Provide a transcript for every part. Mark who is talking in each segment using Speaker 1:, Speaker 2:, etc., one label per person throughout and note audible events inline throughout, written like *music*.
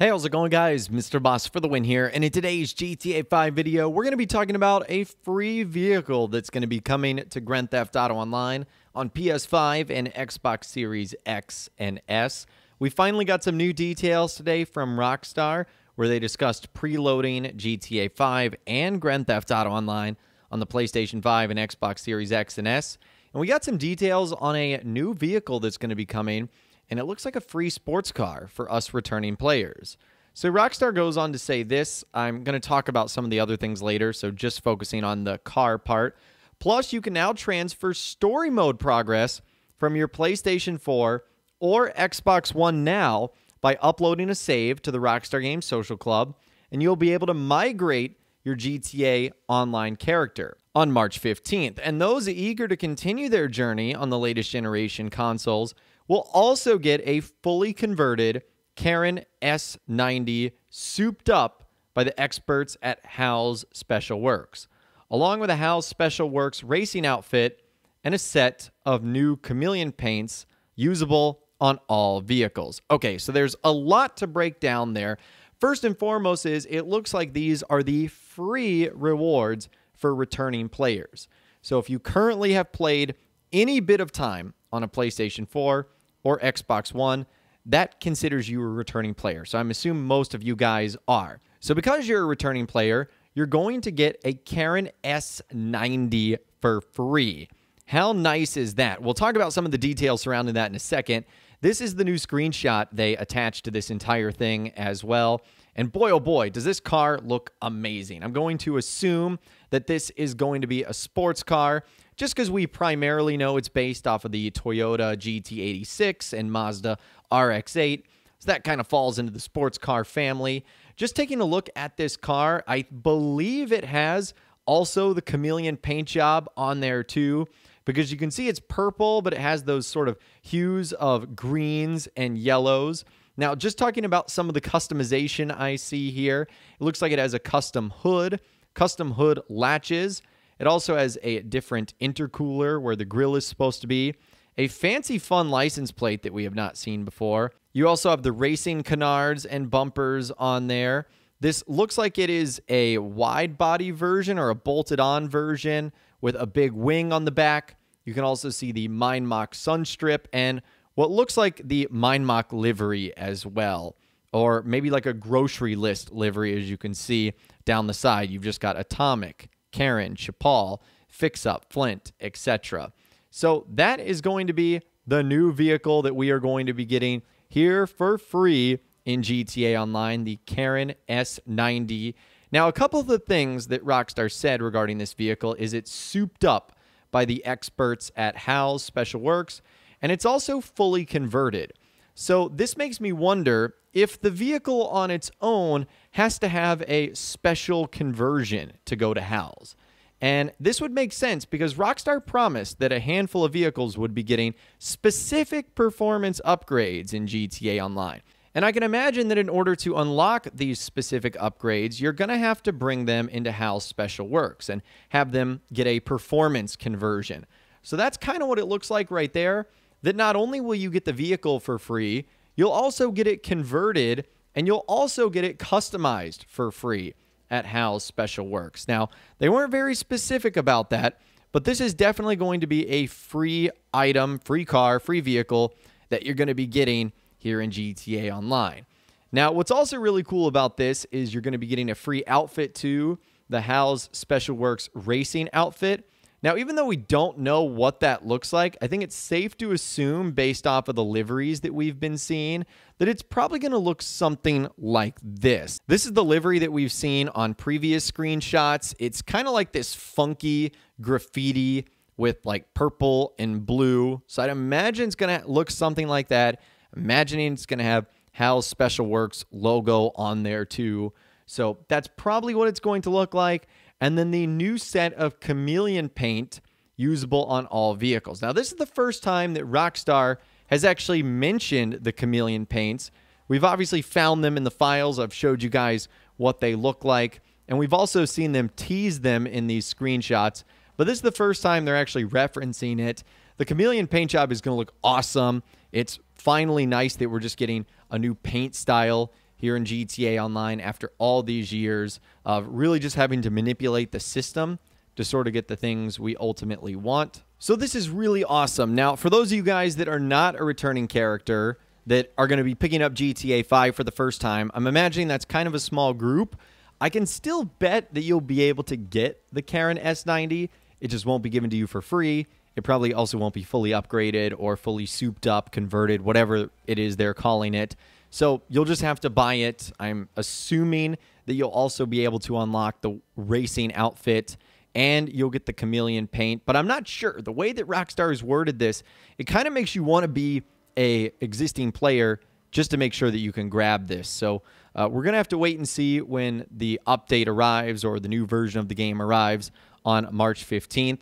Speaker 1: Hey, how's it going, guys? Mr. Boss for the win here. And in today's GTA 5 video, we're going to be talking about a free vehicle that's going to be coming to Grand Theft Auto Online on PS5 and Xbox Series X and S. We finally got some new details today from Rockstar where they discussed preloading GTA 5 and Grand Theft Auto Online on the PlayStation 5 and Xbox Series X and S. And we got some details on a new vehicle that's going to be coming and it looks like a free sports car for us returning players. So Rockstar goes on to say this. I'm going to talk about some of the other things later, so just focusing on the car part. Plus, you can now transfer story mode progress from your PlayStation 4 or Xbox One now by uploading a save to the Rockstar Games Social Club, and you'll be able to migrate your GTA Online character on March 15th. And those eager to continue their journey on the latest generation consoles will also get a fully converted Karin S90 souped up by the experts at Hao's Special Works, along with a Hao's Special Works racing outfit and a set of new chameleon paints usable on all vehicles. Okay, so there's a lot to break down there. First and foremost is it looks like these are the free rewards for returning players. So if you currently have played any bit of time on a PlayStation 4, or Xbox One, that considers you a returning player. So I'm assuming most of you guys are. So because you're a returning player, you're going to get a Karin S90 for free. How nice is that? We'll talk about some of the details surrounding that in a second. This is the new screenshot they attached to this entire thing as well. And boy, oh boy, does this car look amazing. I'm going to assume that this is going to be a sports car just because we primarily know it's based off of the Toyota GT86 and Mazda RX8. So that kind of falls into the sports car family. Just taking a look at this car, I believe it has also the chameleon paint job on there too because you can see it's purple, but it has those sort of hues of greens and yellows. Now, just talking about some of the customization I see here, it looks like it has a custom hood, custom hood latches, it also has a different intercooler where the grill is supposed to be, a fancy fun license plate that we have not seen before. You also have the racing canards and bumpers on there. This looks like it is a wide body version or a bolted on version with a big wing on the back. You can also see the Mindmock Sunstrip and what looks like the Mindmock livery as well. Or maybe like a grocery list livery, as you can see down the side. You've just got Atomic, Karin, Chapal, Fix Up, Flint, etc. So that is going to be the new vehicle that we are going to be getting here for free in GTA Online, the Karin S90. Now, a couple of the things that Rockstar said regarding this vehicle is it's souped up by the experts at Hao's Special Works, and it's also fully converted. So this makes me wonder if the vehicle on its own has to have a special conversion to go to Hao's. And this would make sense because Rockstar promised that a handful of vehicles would be getting specific performance upgrades in GTA Online. And I can imagine that in order to unlock these specific upgrades, you're going to have to bring them into Hao's Special Works and have them get a performance conversion. So that's kind of what it looks like right there. That not only will you get the vehicle for free, you'll also get it converted and you'll also get it customized for free at Hao's Special Works. Now, they weren't very specific about that, but this is definitely going to be a free item, free car, free vehicle that you're going to be getting here in GTA Online. Now, what's also really cool about this is you're going to be getting a free outfit too, the Hao's Special Works racing outfit. Now, even though we don't know what that looks like, I think it's safe to assume, based off of the liveries that we've been seeing, that it's probably going to look something like this. This is the livery that we've seen on previous screenshots. It's kind of like this funky graffiti with like purple and blue. So I'd imagine it's going to look something like that. Imagining it's going to have Hao's Special Works logo on there too. So that's probably what it's going to look like and then the new set of chameleon paint usable on all vehicles. Now, this is the first time that Rockstar has actually mentioned the chameleon paints. We've obviously found them in the files. I've showed you guys what they look like, and we've also seen them tease them in these screenshots. But this is the first time they're actually referencing it. The chameleon paint job is going to look awesome. It's finally nice that we're just getting a new paint style here in GTA Online after all these years of really just having to manipulate the system to sort of get the things we ultimately want. So this is really awesome. Now, for those of you guys that are not a returning character that are going to be picking up GTA 5 for the first time, I'm imagining that's kind of a small group. I can still bet that you'll be able to get the Karin S90. It just won't be given to you for free. It probably also won't be fully upgraded or fully souped up, converted, whatever it is they're calling it. So you'll just have to buy it. I'm assuming that you'll also be able to unlock the racing outfit and you'll get the chameleon paint. But I'm not sure. The way that Rockstar has worded this, it kind of makes you want to be a existing player just to make sure that you can grab this. So uh, we're going to have to wait and see when the update arrives or the new version of the game arrives on March 15th.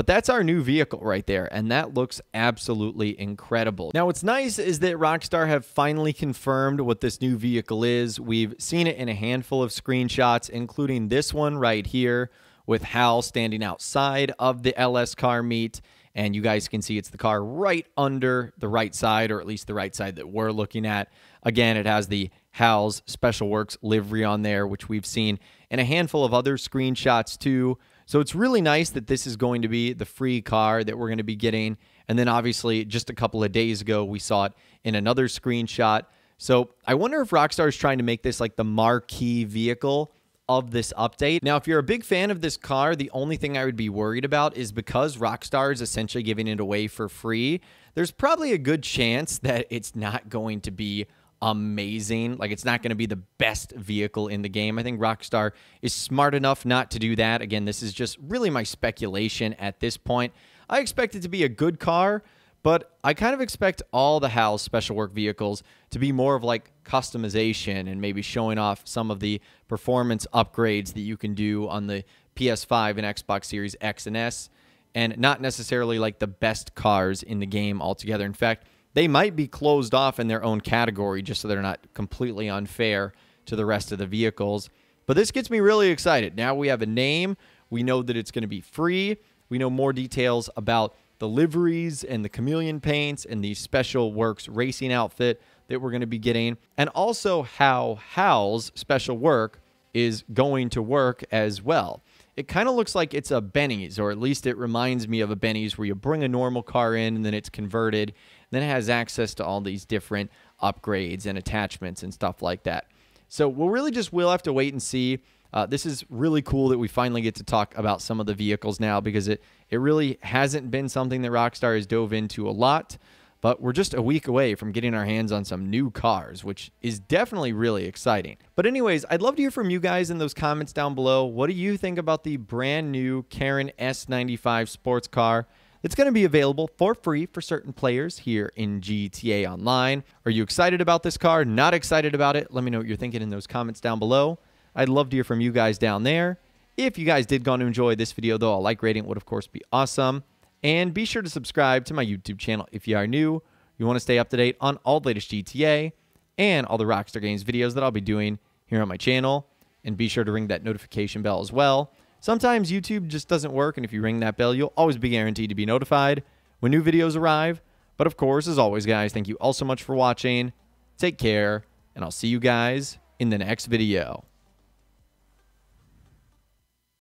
Speaker 1: But that's our new vehicle right there, and that looks absolutely incredible. Now, what's nice is that Rockstar have finally confirmed what this new vehicle is. We've seen it in a handful of screenshots, including this one right here with Hao standing outside of the LS car meet. And you guys can see it's the car right under the right side, or at least the right side that we're looking at. Again, it has the Hao's Special Works livery on there, which we've seen in a handful of other screenshots too. So it's really nice that this is going to be the free car that we're going to be getting. And then obviously, just a couple of days ago, we saw it in another screenshot. So I wonder if Rockstar is trying to make this like the marquee vehicle of this update. Now, if you're a big fan of this car, the only thing I would be worried about is because Rockstar is essentially giving it away for free, there's probably a good chance *laughs* that it's not going to be amazing. Like it's not going to be the best vehicle in the game. I think Rockstar is smart enough not to do that. Again, this is just really my speculation at this point. I expect it to be a good car, but I kind of expect all the Hao's special work vehicles to be more of like customization and maybe showing off some of the performance upgrades that you can do on the PS5 and Xbox Series X and S, and not necessarily like the best cars in the game altogether. In fact, they might be closed off in their own category just so they're not completely unfair to the rest of the vehicles. But this gets me really excited. Now we have a name. We know that it's going to be free. We know more details about the liveries and the chameleon paints and the special works racing outfit that we're going to be getting, and also how Hao's special work is going to work as well. It kind of looks like it's a Benny's, or at least it reminds me of a Benny's where you bring a normal car in and then it's converted then it has access to all these different upgrades and attachments and stuff like that. So we'll really just we'll have to wait and see. Uh, this is really cool that we finally get to talk about some of the vehicles now because it it really hasn't been something that Rockstar has dove into a lot. But we're just a week away from getting our hands on some new cars, which is definitely really exciting. But, anyways, I'd love to hear from you guys in those comments down below. What do you think about the brand new Karin S95 sports car? It's going to be available for free for certain players here in GTA Online. Are you excited about this car? Not excited about it? Let me know what you're thinking in those comments down below. I'd love to hear from you guys down there. If you guys did go on to enjoy this video, though, a like rating would, of course, be awesome. And be sure to subscribe to my YouTube channel if you are new. You want to stay up to date on all the latest GTA and all the Rockstar Games videos that I'll be doing here on my channel. And be sure to ring that notification bell as well Sometimes YouTube just doesn't work, and if you ring that bell, you'll always be guaranteed to be notified when new videos arrive. But of course, as always, guys, thank you all so much for watching. Take care, and I'll see you guys in the next video.